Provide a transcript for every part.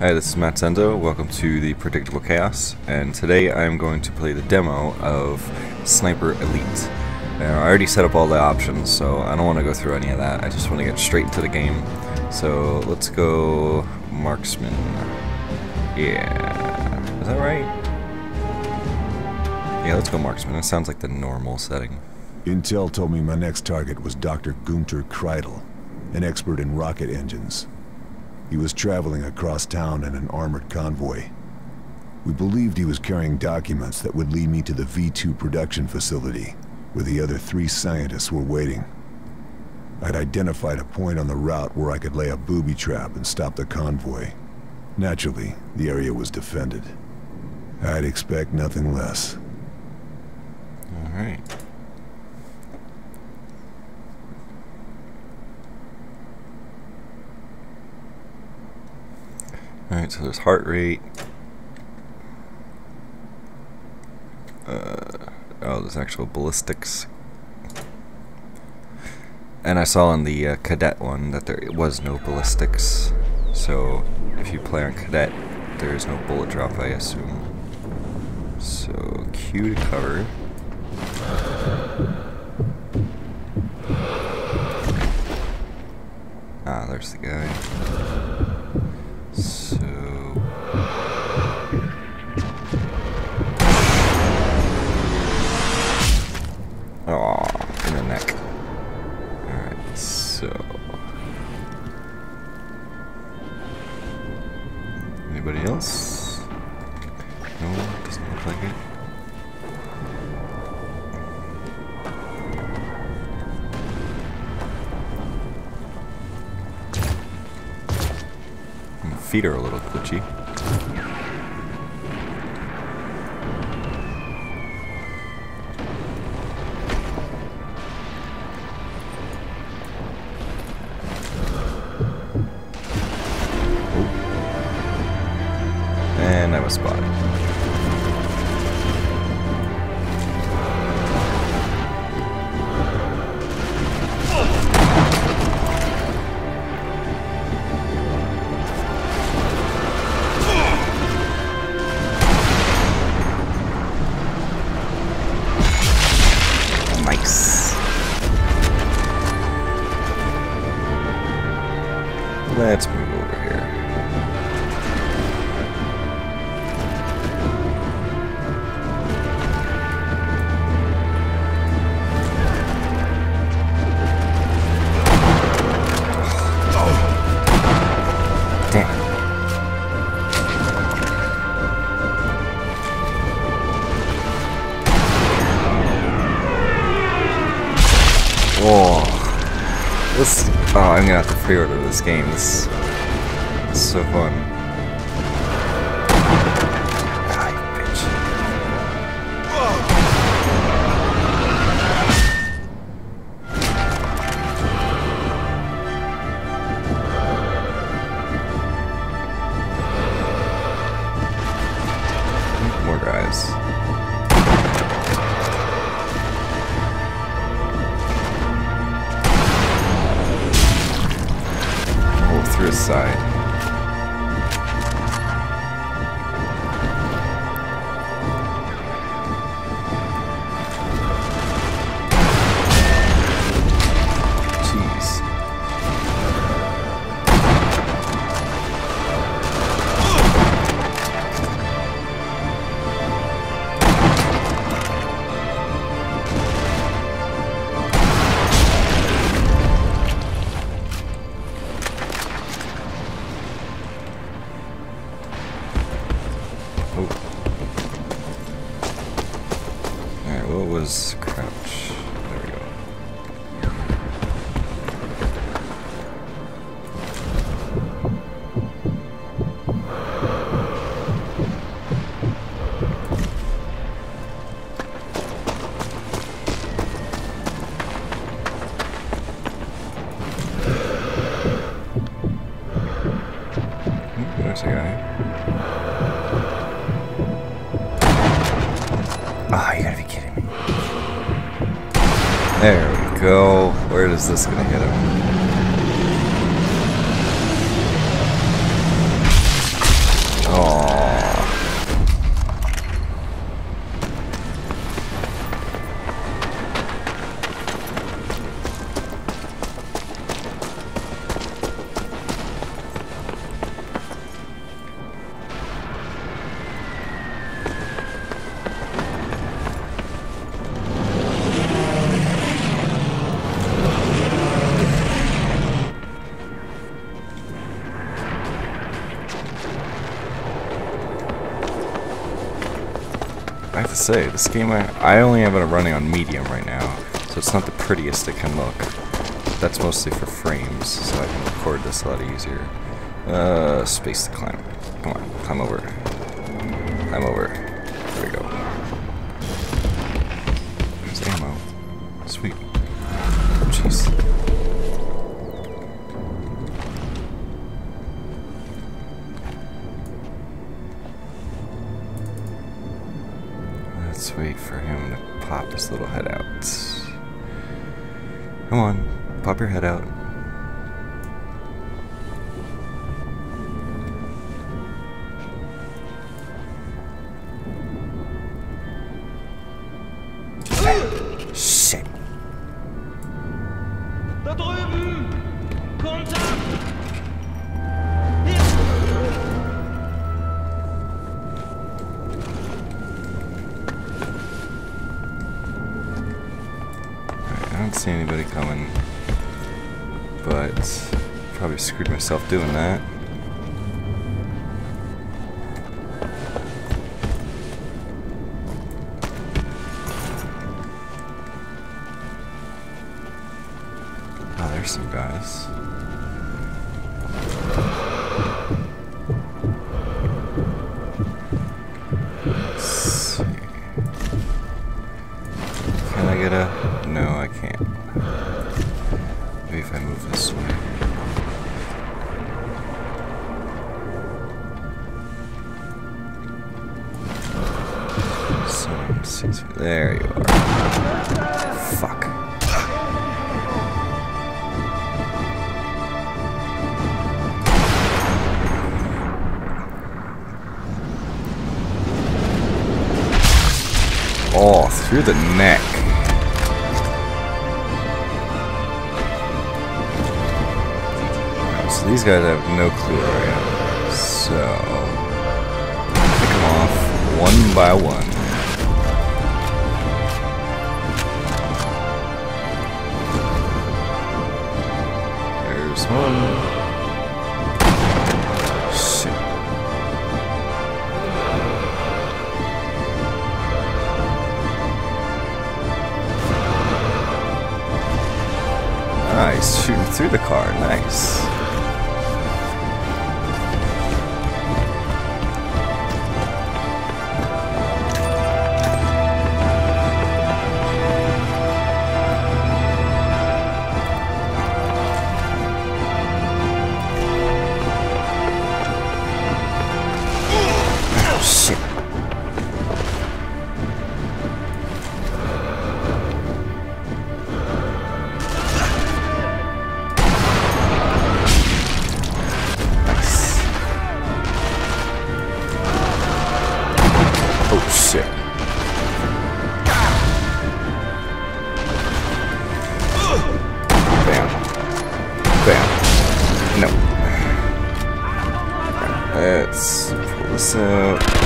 Hi, this is Mattsenzo. Welcome to the Predictable Chaos, and today I'm going to play the demo of Sniper Elite. Now, I already set up all the options, so I don't want to go through any of that. I just want to get straight into the game. So let's go Marksman. Yeah, is that right? Yeah, let's go Marksman. That sounds like the normal setting. Intel told me my next target was Dr. Gunter Kreidel, an expert in rocket engines. He was traveling across town in an armored convoy. We believed he was carrying documents that would lead me to the V2 production facility, where the other three scientists were waiting. I'd identified a point on the route where I could lay a booby trap and stop the convoy. Naturally, the area was defended. I'd expect nothing less. Alright. So there's heart rate. Uh, oh, there's actual ballistics. And I saw in the uh, cadet one that there was no ballistics. So if you play on cadet, there is no bullet drop, I assume. So Q to cover. Ah, there's the guy. Whoa. This. Oh, I'm gonna have to pre-order this game. Is so fun. His side. Hmm, There's a guy. Ah, you gotta be kidding me. There we go. Where is this gonna hit him? Say, this game, I, I only have it running on medium right now, so it's not the prettiest it can look. That's mostly for frames, so I can record this a lot easier. Uh, space to climb. Come on, climb over. Climb over. Your head out. Screwed myself doing that. Oh, there's some guys. Six, there you are. Fuck. Oh, through the neck. So these guys have no clue where I am. So, pick them off one by one. There's pull uh,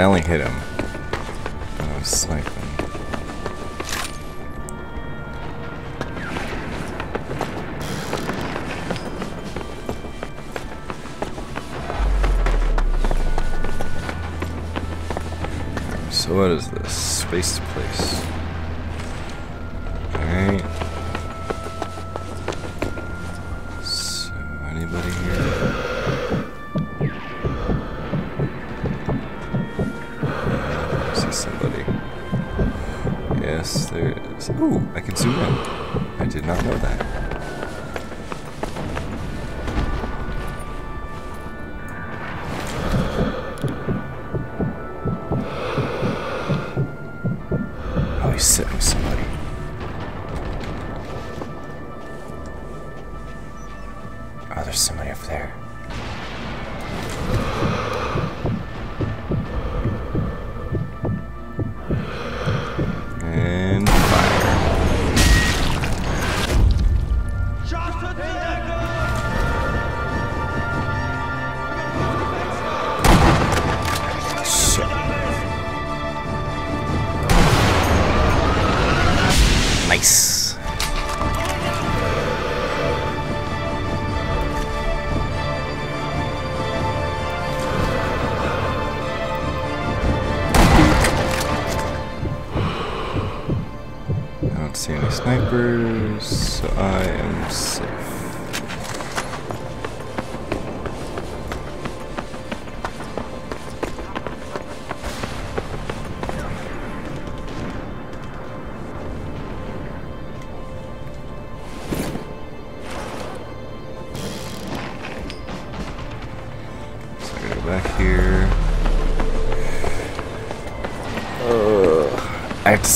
I only hit him. I was sniping. So what is this? Space to place.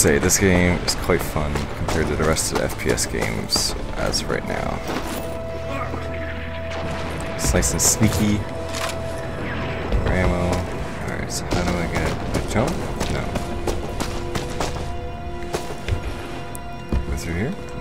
Say, this game is quite fun compared to the rest of the FPS games as of right now. It's nice and sneaky. More ammo. Alright, so how do I get a jump? No. Go through here?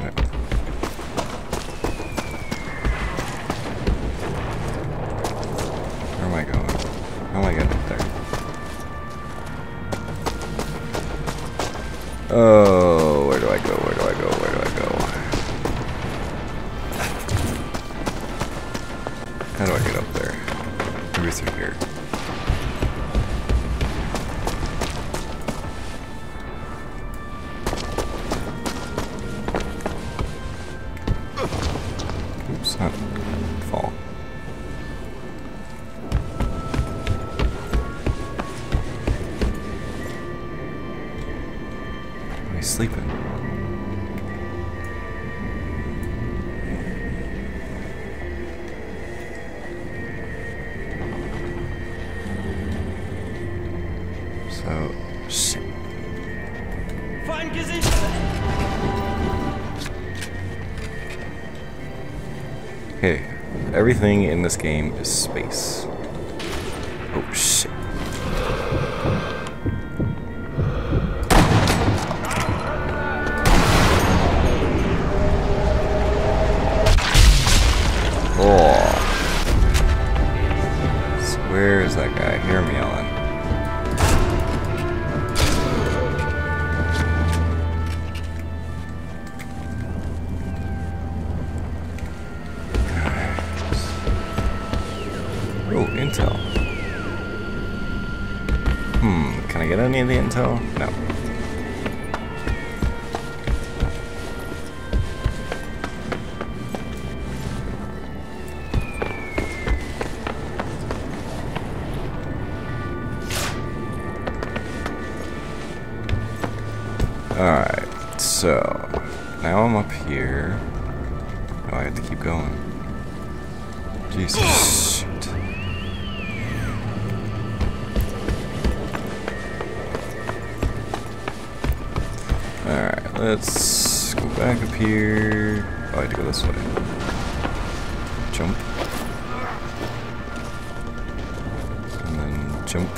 So, shit. Okay, everything in this game is space. Oh shit. Any of the intel? No. Alright, so now I'm up here. Oh, I have to keep going. Jesus. Let's go back up here. Oh, I have to go this way. Jump. And then jump.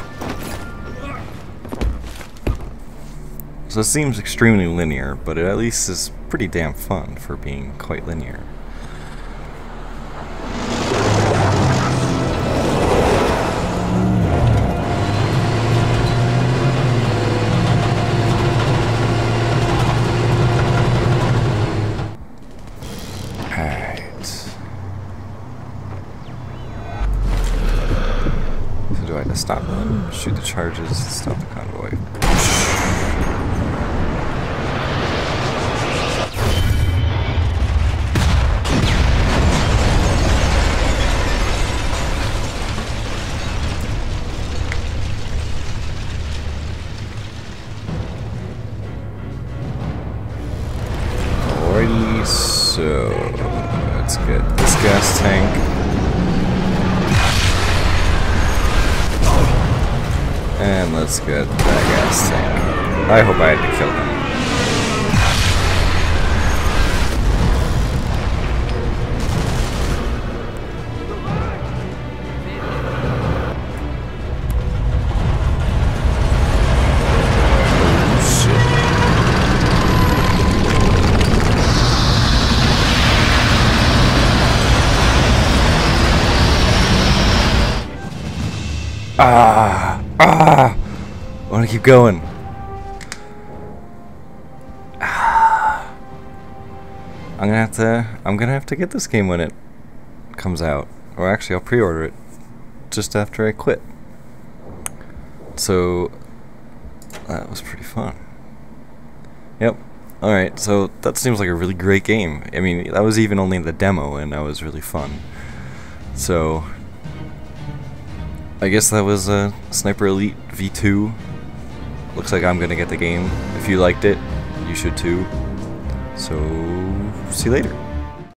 So it seems extremely linear, but it at least is pretty damn fun for being quite linear. Charges, and the That gas tank. I hope I had to kill him. Ah! Ah! I want to keep going. I'm gonna have to. I'm gonna have to get this game when it comes out, or actually, I'll pre-order it just after I quit. So that was pretty fun. Yep. Alright, so that seems like a really great game. I mean, that was even only the demo, and that was really fun. So, I guess that was uh, Sniper Elite V2. Looks like I'm gonna get the game. If you liked it, you should too. So, see you later.